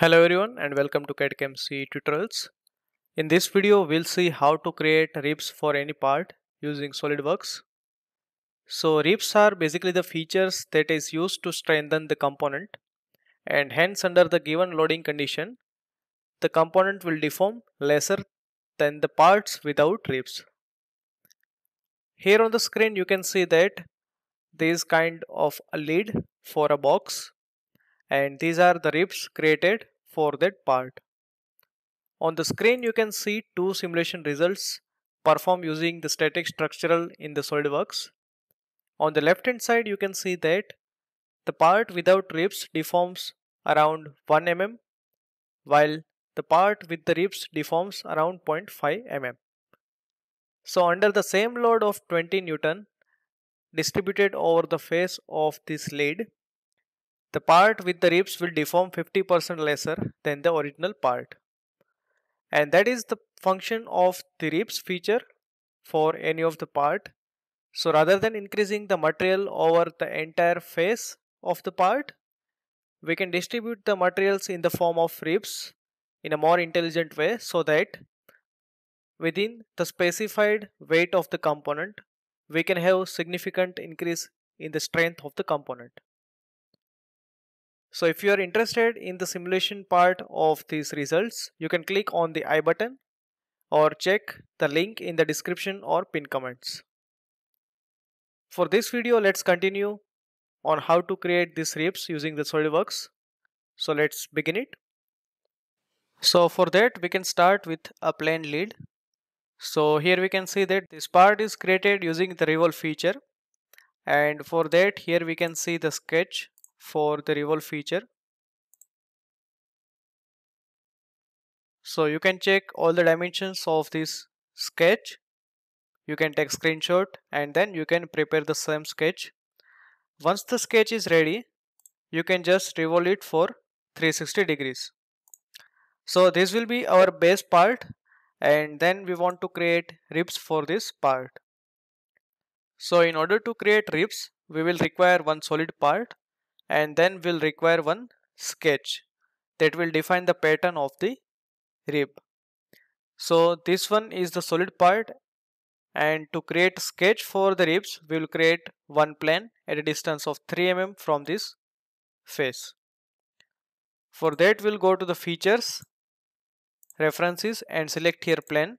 Hello everyone and welcome to CAD C tutorials. In this video we'll see how to create ribs for any part using SolidWorks. So ribs are basically the features that is used to strengthen the component and hence under the given loading condition the component will deform lesser than the parts without ribs. Here on the screen you can see that there is kind of a lid for a box and these are the ribs created for that part. On the screen you can see two simulation results performed using the static structural in the SolidWorks. On the left hand side you can see that the part without ribs deforms around 1 mm while the part with the ribs deforms around 0.5 mm. So under the same load of 20 Newton distributed over the face of this lid the part with the ribs will deform 50% lesser than the original part. And that is the function of the ribs feature for any of the part. So rather than increasing the material over the entire face of the part, we can distribute the materials in the form of ribs in a more intelligent way so that within the specified weight of the component, we can have significant increase in the strength of the component. So if you are interested in the simulation part of these results, you can click on the I button or check the link in the description or pin comments. For this video, let's continue on how to create these ribs using the SolidWorks. So let's begin it. So for that, we can start with a plain lid. So here we can see that this part is created using the revolve feature. And for that, here we can see the sketch for the revolve feature. So you can check all the dimensions of this sketch. You can take screenshot and then you can prepare the same sketch. Once the sketch is ready, you can just revolve it for 360 degrees. So this will be our base part and then we want to create ribs for this part. So in order to create ribs, we will require one solid part and then we'll require one sketch that will define the pattern of the rib. So this one is the solid part and to create sketch for the ribs we will create one plane at a distance of 3 mm from this face. For that we'll go to the features, references and select here plane.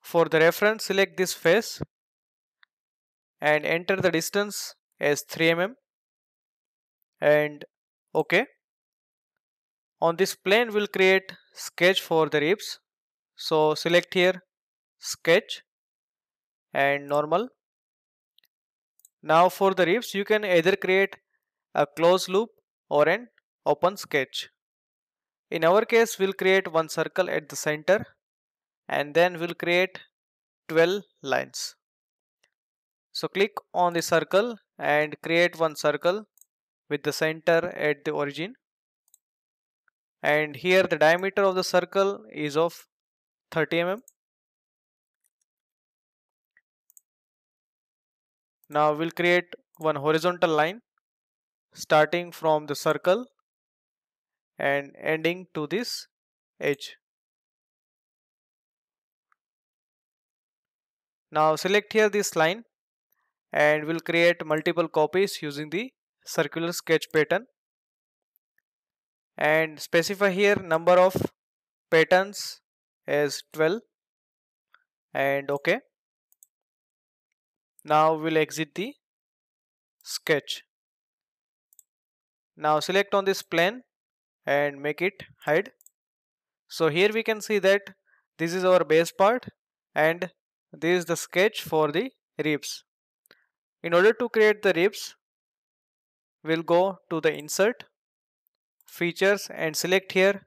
For the reference select this face and enter the distance as 3 mm and okay. On this plane we'll create sketch for the ribs. So select here sketch and normal. Now for the ribs you can either create a closed loop or an open sketch. In our case we'll create one circle at the center and then we'll create 12 lines. So click on the circle and create one circle with the center at the origin. And here the diameter of the circle is of 30 mm. Now we'll create one horizontal line starting from the circle and ending to this edge. Now select here this line and we'll create multiple copies using the circular sketch pattern and specify here number of patterns as 12 and ok now we'll exit the sketch. Now select on this plane and make it hide. So here we can see that this is our base part and this is the sketch for the ribs. In order to create the ribs we'll go to the insert features and select here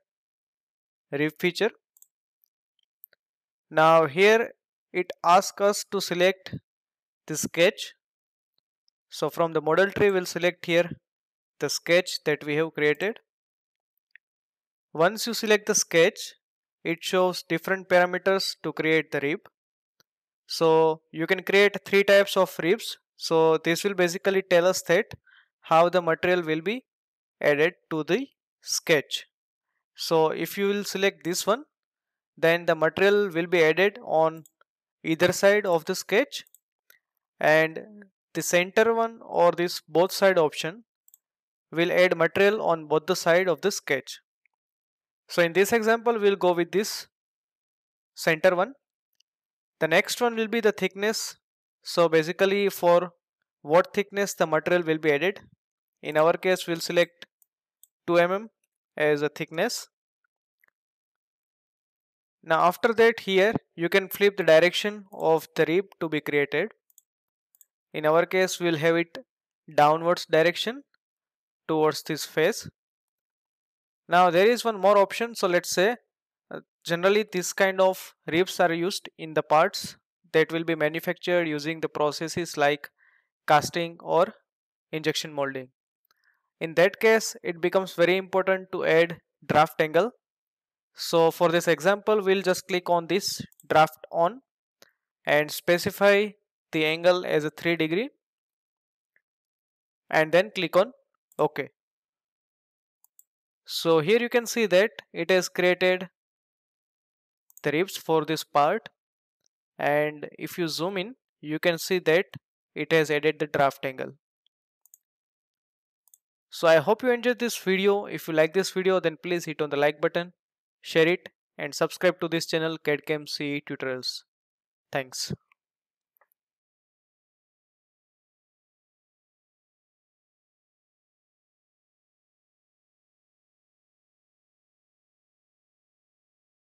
rib feature. Now here it asks us to select the sketch. So from the model tree we'll select here the sketch that we have created. Once you select the sketch it shows different parameters to create the rib so you can create three types of ribs so this will basically tell us that how the material will be added to the sketch. So if you will select this one then the material will be added on either side of the sketch and the center one or this both side option will add material on both the side of the sketch. So in this example we'll go with this center one. The next one will be the thickness. So basically for what thickness the material will be added. In our case we'll select 2 mm as a thickness. Now after that here you can flip the direction of the rib to be created. In our case we'll have it downwards direction towards this face. Now there is one more option. So let's say uh, generally this kind of ribs are used in the parts that will be manufactured using the processes like casting or injection molding. In that case it becomes very important to add draft angle. So for this example we'll just click on this draft on and specify the angle as a 3 degree and then click on ok. So here you can see that it has created the ribs for this part. And if you zoom in you can see that it has added the draft angle. So i hope you enjoyed this video. If you like this video then please hit on the like button share it and subscribe to this channel CAD CAM CAE tutorials. Thanks